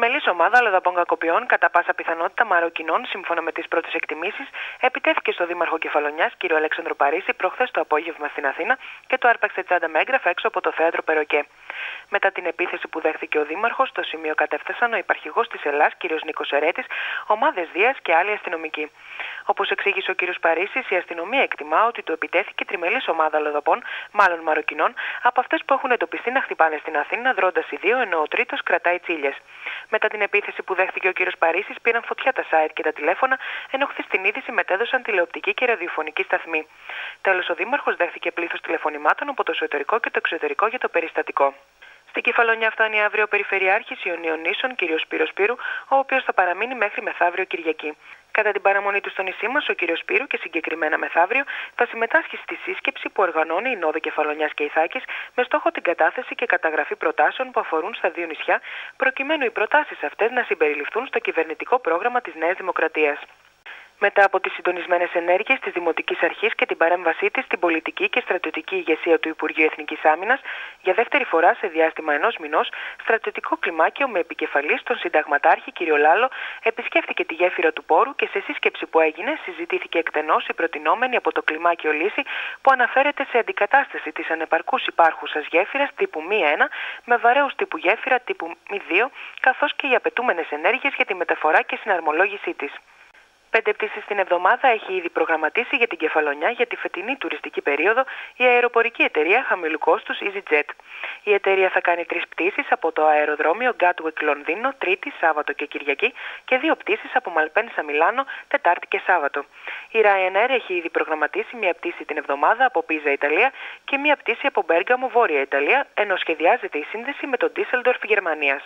Τριμελή ομάδα λαδαπών κακοποιών, κατά πάσα πιθανότητα Μαροκινών, σύμφωνα με τις πρώτες εκτιμήσεις, επιτέθηκε στο Δήμαρχο Κεφαλονιάς, κ. Αλέξανδρο Παρίσι, προχθές το απόγευμα στην Αθήνα και το άρπαξε τσάντα με έγγραφα έξω από το θέατρο Περοκέ. Μετά την επίθεση που δέχθηκε ο Δήμαρχος, στο σημείο κατέφτασαν ο υπαρχηγός της Ελλάς, κ. Νίκος Ερέτης, ομάδες Δίας και άλλοι αστυνομικοί. Όπως εξήγησε ο κ. Παρίσι, η αστυνομία εκτιμά ότι το επιτέθηκε τριμελής ομάδα λαδοπών, μάλλον Μαροκινών, από αυτές που έχουν εντοπιστεί να χτυπάνε στην Αθήνα, δρώντας οι δύο, ενώ ο τρίτος κρατάει τσίλιες. Μετά την επίθεση που δέχτηκε ο κ. Παρίσι, πήραν φωτιά τα site και τα τηλέφωνα, ενώ χθες την είδηση μετέδωσαν τηλεοπτική και ραδιοφωνική σταθμή. Τέλος, ο Δήμαρχος δέχτηκε πλήθος τηλεφωνημάτων από το εσωτερικό και το εξωτερικό για το περιστατικό. Στην Κεφαλονιά φτάνει αύριο ο Περιφερειάρχης Ιωνίων Νήσων, κ. Σπύρος Σπύρου, ο οποίος θα παραμείνει μέχρι μεθαύριο Κυριακή. Κατά την παραμονή του στο νησί μας, ο κ. Σπύρου και συγκεκριμένα μεθαύριο θα συμμετάσχει στη σύσκεψη που οργανώνει η Νόδο Κεφαλονιάς και Ιθάκη με στόχο την κατάθεση και καταγραφή προτάσεων που αφορούν στα δύο νησιά, προκειμένου οι προτάσεις αυτές να συμπεριληφθούν στο κυβερνητικό πρόγραμμα της Νέας Δημοκρατίας. Μετά από τις συντονισμένες ενέργειες της Δημοτικής Αρχής και την παρέμβασή της στην πολιτική και στρατιωτική ηγεσία του Υπουργείου Εθνικής Άμυνας, για δεύτερη φορά σε διάστημα ενός μηνός, στρατιωτικό κλιμάκιο με επικεφαλής τον συνταγματάρχη κ. Λάλο επισκέφθηκε τη γέφυρα του Πόρου και σε σύσκεψη που έγινε συζητήθηκε εκτενώς η προτινόμενη από το κλιμάκιο λύση που αναφέρεται σε αντικατάσταση της ανεπαρκούς υπάρχουσας γέφυρας τύπου μη 1 με βαρέου τύπου γέφυρα τύπου μη 2, καθώς και οι απαιτούμενες ενέργειες για τη μεταφορά και συναρμολόγησή της. Πέντε πτήσεις την εβδομάδα έχει ήδη προγραμματίσει για την Κεφαλονιά για τη φετινή τουριστική περίοδο η αεροπορική εταιρεία χαμηλού κόστους EasyJet. Η εταιρεία θα κάνει τρεις πτήσεις από το αεροδρόμιο Gatwick Λονδίνο Τρίτη, Σάββατο και Κυριακή και δύο πτήσεις από Μαλπένσα Μιλάνο Τετάρτη και Σάββατο. Η Ryanair έχει ήδη προγραμματίσει μία πτήση την εβδομάδα από Πίζα Ιταλία και μία πτήση από Μπέργαμο Βόρεια Ιταλία, ενώ σχεδιάζεται η σύνδεση με τον Düsseldorf Γερμανίας.